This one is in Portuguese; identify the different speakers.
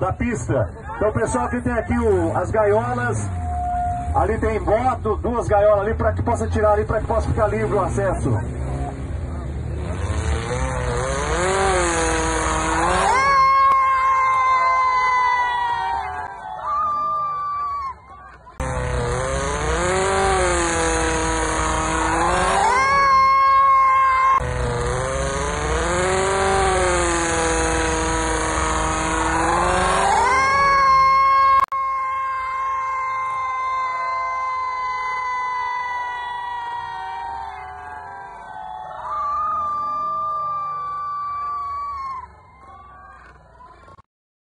Speaker 1: da pista. Então, pessoal que tem aqui o, as gaiolas, ali tem moto, duas gaiolas ali para que possa tirar ali, para que possa ficar livre o acesso.